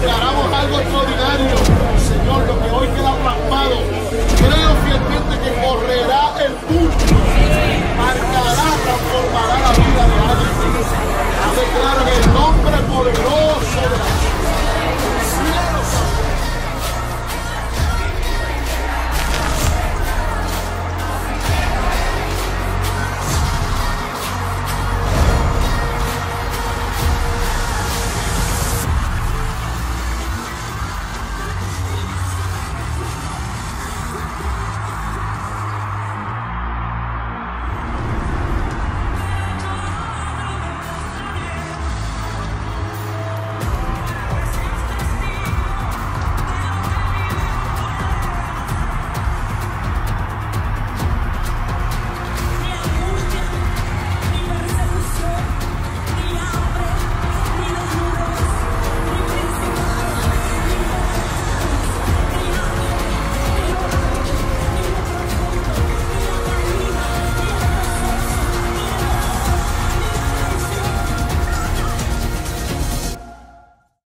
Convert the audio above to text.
declaramos algo extraordinario. Señor, lo que hoy queda